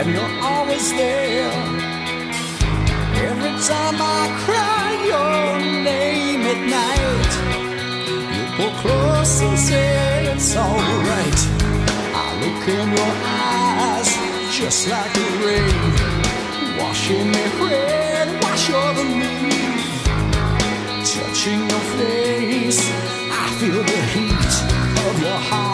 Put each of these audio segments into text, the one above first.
and you're always there. Every time I cry your name at night, you pull close and say it's alright. I look in your eyes just like the rain, washing me red, wash over me. Touching your face, I feel the heat of your heart.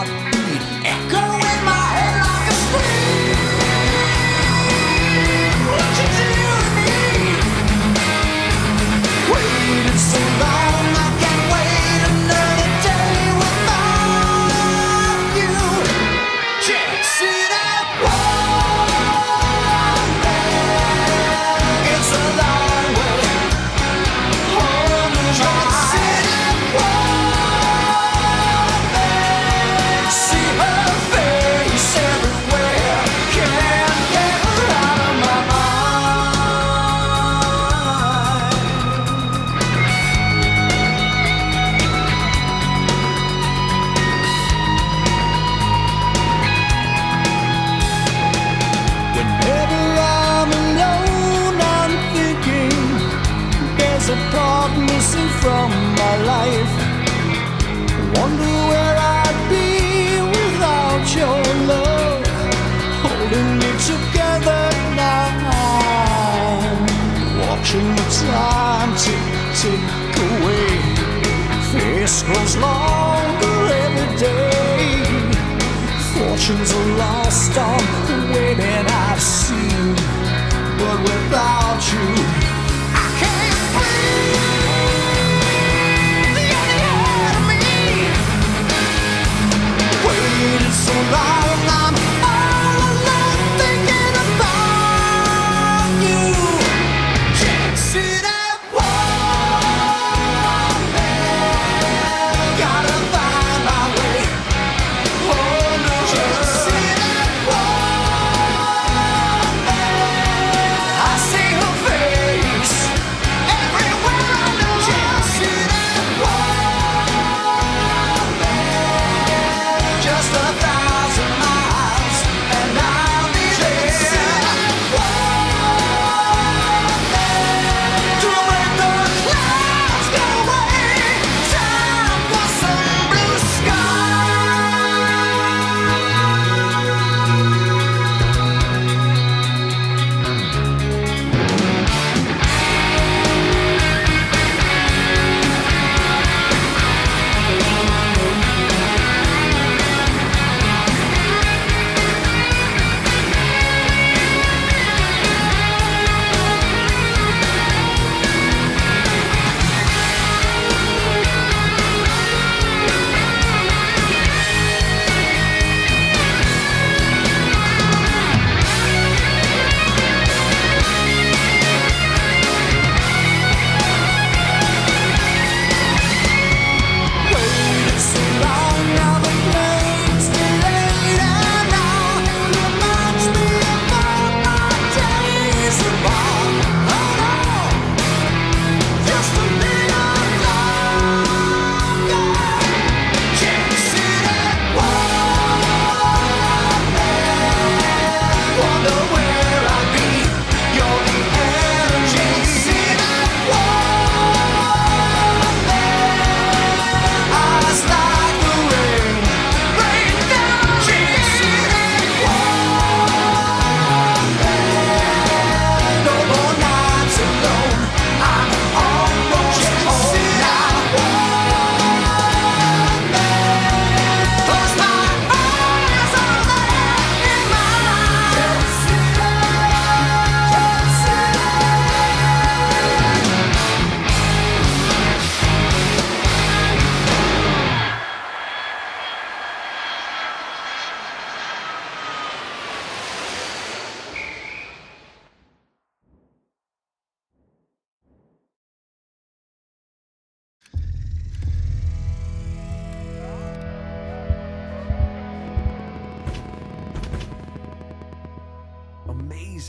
took away. Face grows longer every day. Fortunes are lost on the women I've seen. But without you, I can't breathe. Waited so long.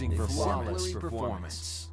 amazing performance. performance.